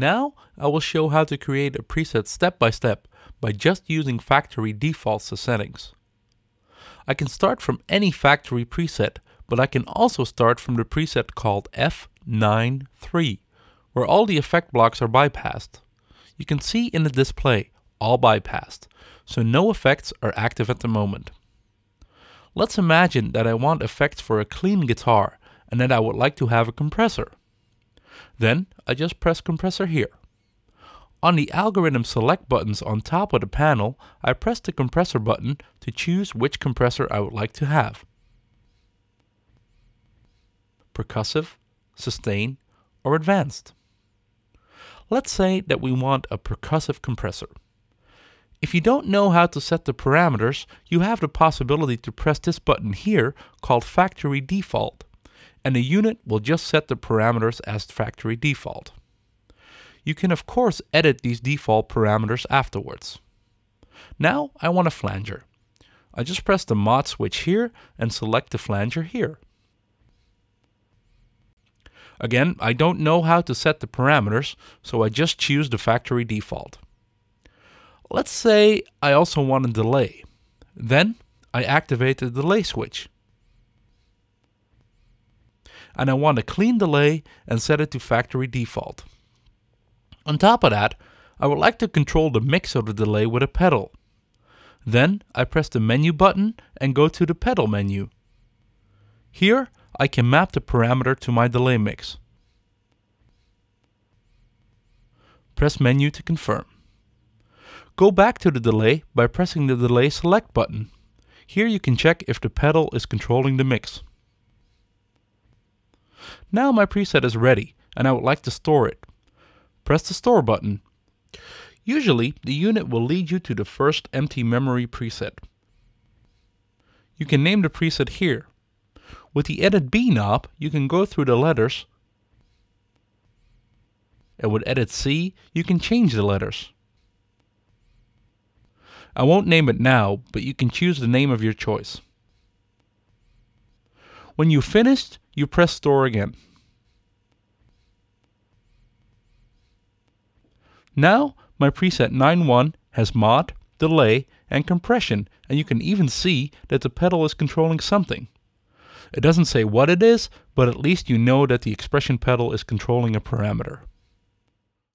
Now I will show how to create a preset step by step by just using factory defaults as settings. I can start from any factory preset, but I can also start from the preset called F93, where all the effect blocks are bypassed. You can see in the display, all bypassed, so no effects are active at the moment. Let's imagine that I want effects for a clean guitar and that I would like to have a compressor. Then I just press compressor here. On the algorithm select buttons on top of the panel, I press the compressor button to choose which compressor I would like to have. Percussive, sustain, or advanced. Let's say that we want a percussive compressor. If you don't know how to set the parameters, you have the possibility to press this button here called Factory Default, and the unit will just set the parameters as factory default. You can of course edit these default parameters afterwards. Now I want a flanger. I just press the mod switch here and select the flanger here. Again, I don't know how to set the parameters, so I just choose the factory default. Let's say I also want a delay. Then I activate the delay switch. And I want a clean delay and set it to factory default. On top of that, I would like to control the mix of the delay with a pedal. Then I press the menu button and go to the pedal menu. Here I can map the parameter to my delay mix. Press menu to confirm. Go back to the delay by pressing the delay select button. Here you can check if the pedal is controlling the mix. Now my preset is ready and I would like to store it. Press the store button. Usually the unit will lead you to the first empty memory preset. You can name the preset here. With the edit B knob you can go through the letters and with edit C you can change the letters. I won't name it now, but you can choose the name of your choice. When you've finished, you press store again. Now, my preset 9.1 has mod, delay, and compression, and you can even see that the pedal is controlling something. It doesn't say what it is, but at least you know that the expression pedal is controlling a parameter.